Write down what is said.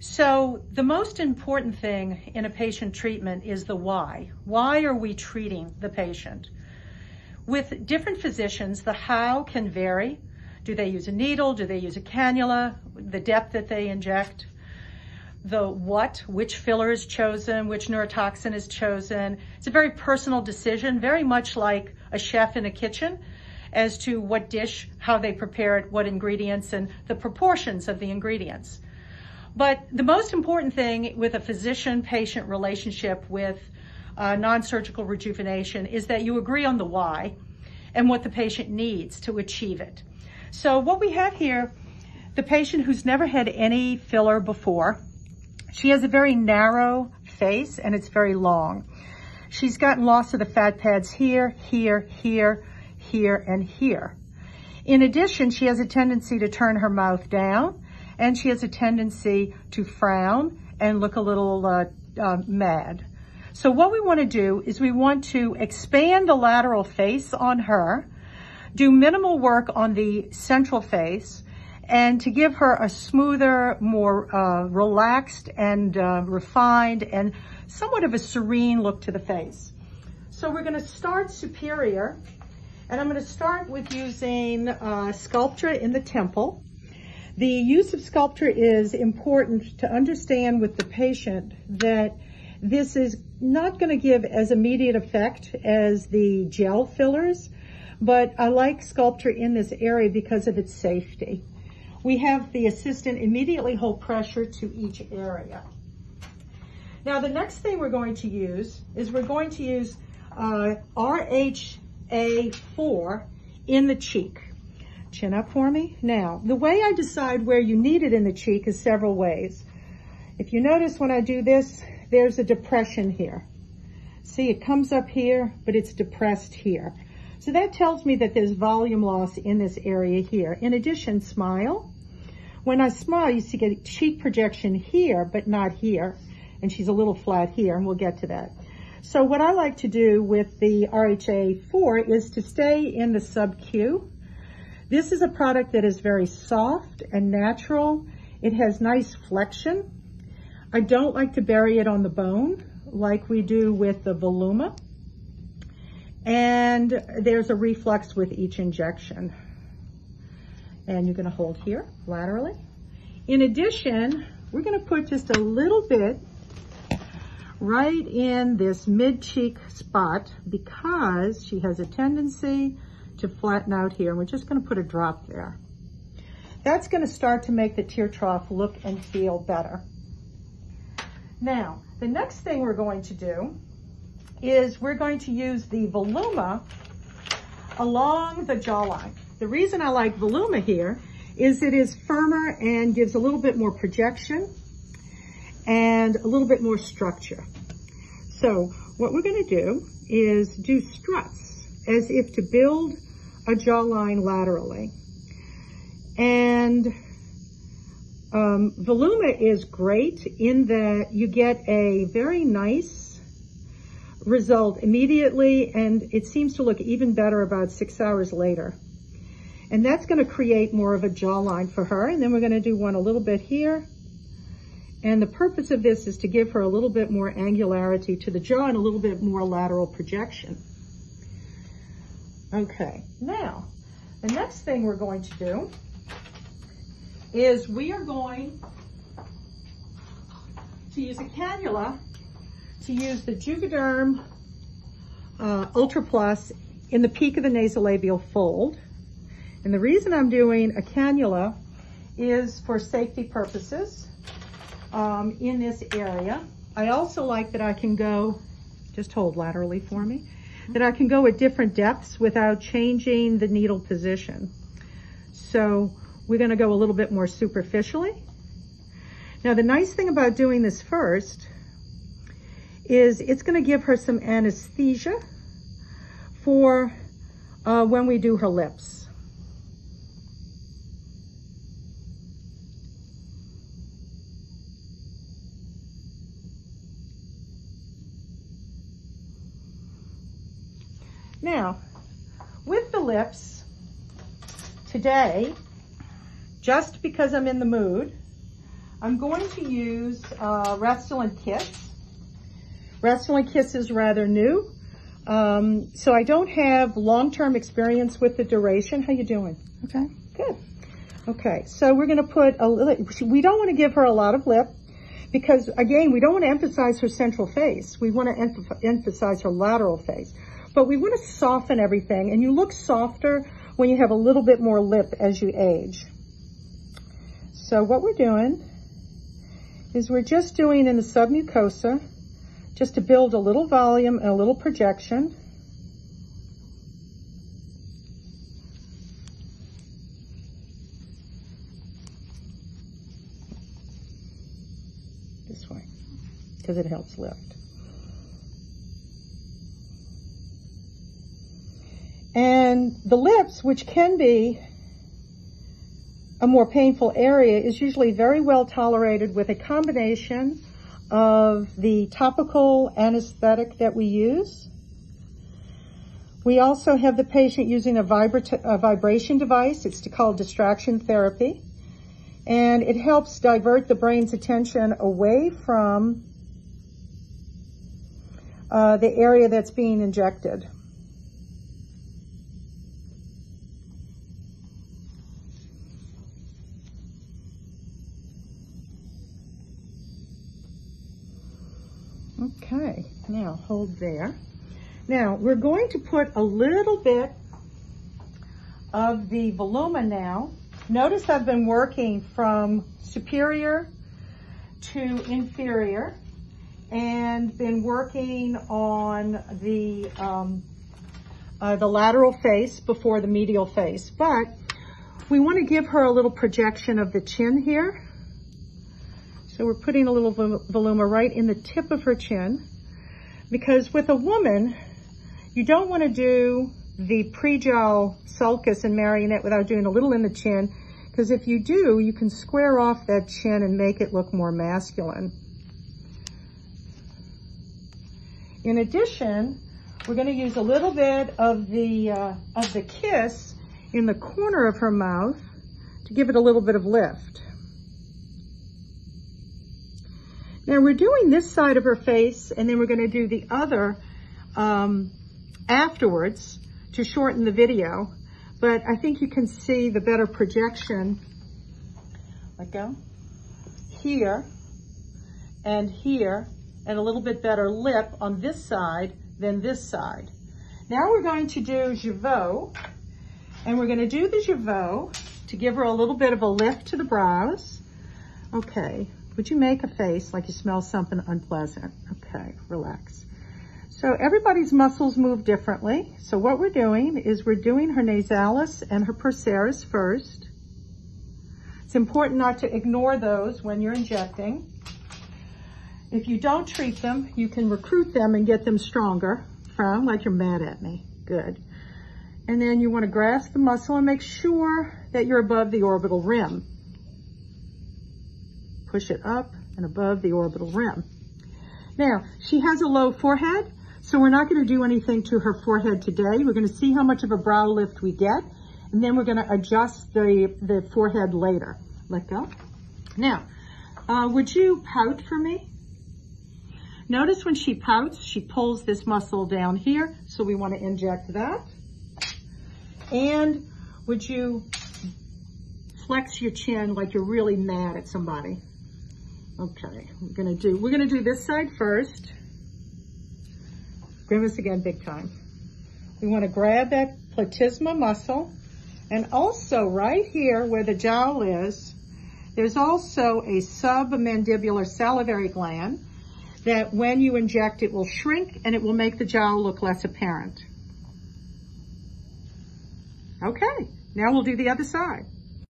So the most important thing in a patient treatment is the why. Why are we treating the patient? With different physicians, the how can vary. Do they use a needle? Do they use a cannula? The depth that they inject? The what, which filler is chosen, which neurotoxin is chosen. It's a very personal decision, very much like a chef in a kitchen as to what dish, how they prepare it, what ingredients, and the proportions of the ingredients. But the most important thing with a physician-patient relationship with uh, non-surgical rejuvenation is that you agree on the why and what the patient needs to achieve it. So what we have here, the patient who's never had any filler before, she has a very narrow face and it's very long. She's gotten loss of the fat pads here, here, here, here, and here. In addition, she has a tendency to turn her mouth down and she has a tendency to frown and look a little uh, uh, mad. So what we want to do is we want to expand the lateral face on her, do minimal work on the central face, and to give her a smoother, more uh, relaxed and uh, refined and somewhat of a serene look to the face. So we're going to start superior, and I'm going to start with using uh, Sculptra in the temple. The use of Sculptra is important to understand with the patient that this is not going to give as immediate effect as the gel fillers, but I like Sculptra in this area because of its safety. We have the assistant immediately hold pressure to each area. Now the next thing we're going to use is we're going to use uh, RHA4 in the cheek. Chin up for me. Now, the way I decide where you need it in the cheek is several ways. If you notice when I do this, there's a depression here. See, it comes up here, but it's depressed here. So that tells me that there's volume loss in this area here. In addition, smile. When I smile, you see a cheek projection here, but not here. And she's a little flat here, and we'll get to that. So what I like to do with the RHA4 is to stay in the sub-Q this is a product that is very soft and natural. It has nice flexion. I don't like to bury it on the bone like we do with the Voluma. And there's a reflux with each injection. And you're gonna hold here laterally. In addition, we're gonna put just a little bit right in this mid-cheek spot because she has a tendency to flatten out here. And we're just gonna put a drop there. That's gonna start to make the tear trough look and feel better. Now, the next thing we're going to do is we're going to use the Voluma along the jawline. The reason I like Voluma here is it is firmer and gives a little bit more projection and a little bit more structure. So what we're gonna do is do struts as if to build a jawline laterally. And um, Voluma is great in that you get a very nice result immediately and it seems to look even better about six hours later. And that's gonna create more of a jawline for her. And then we're gonna do one a little bit here. And the purpose of this is to give her a little bit more angularity to the jaw and a little bit more lateral projection. Okay, now, the next thing we're going to do is we are going to use a cannula to use the Juvederm uh, Ultra Plus in the peak of the nasolabial fold. And the reason I'm doing a cannula is for safety purposes um, in this area. I also like that I can go, just hold laterally for me that I can go at different depths without changing the needle position. So we're gonna go a little bit more superficially. Now the nice thing about doing this first is it's gonna give her some anesthesia for uh, when we do her lips. Now, with the lips, today, just because I'm in the mood, I'm going to use uh, Restylane Kiss. Restylane Kiss is rather new. Um, so I don't have long-term experience with the duration. How you doing? Okay, good. Okay, so we're going to put a little, we don't want to give her a lot of lip because again, we don't want to emphasize her central face. We want to emph emphasize her lateral face, but we want to soften everything and you look softer when you have a little bit more lip as you age. So what we're doing is we're just doing in the submucosa, just to build a little volume and a little projection. This way, because it helps lift. And the lips, which can be a more painful area, is usually very well tolerated with a combination of the topical anesthetic that we use. We also have the patient using a, a vibration device. It's called distraction therapy. And it helps divert the brain's attention away from uh, the area that's being injected. Okay, now hold there. Now we're going to put a little bit of the Voluma now. Notice I've been working from superior to inferior and been working on the um, uh, the lateral face before the medial face. But we want to give her a little projection of the chin here. So we're putting a little voluma right in the tip of her chin because with a woman, you don't want to do the pre-jowl sulcus and marionette without doing a little in the chin because if you do, you can square off that chin and make it look more masculine. In addition, we're going to use a little bit of the, uh, of the kiss in the corner of her mouth to give it a little bit of lift. Now we're doing this side of her face and then we're going to do the other um, afterwards to shorten the video. But I think you can see the better projection. Let go. Here and here and a little bit better lip on this side than this side. Now we're going to do Jeuveau and we're going to do the Jeuveau to give her a little bit of a lift to the brows. Okay, would you make a face like you smell something unpleasant? Okay, relax. So everybody's muscles move differently. So what we're doing is we're doing her nasalis and her procerus first. It's important not to ignore those when you're injecting. If you don't treat them, you can recruit them and get them stronger. Frown like you're mad at me. Good. And then you want to grasp the muscle and make sure that you're above the orbital rim push it up and above the orbital rim. Now, she has a low forehead, so we're not going to do anything to her forehead today. We're going to see how much of a brow lift we get, and then we're going to adjust the, the forehead later. Let go. Now, uh, would you pout for me? Notice when she pouts, she pulls this muscle down here, so we want to inject that. And would you flex your chin like you're really mad at somebody? Okay, we're gonna do, we're gonna do this side first. Grimace again, big time. We wanna grab that platysma muscle and also right here where the jowl is, there's also a submandibular salivary gland that when you inject it will shrink and it will make the jowl look less apparent. Okay, now we'll do the other side.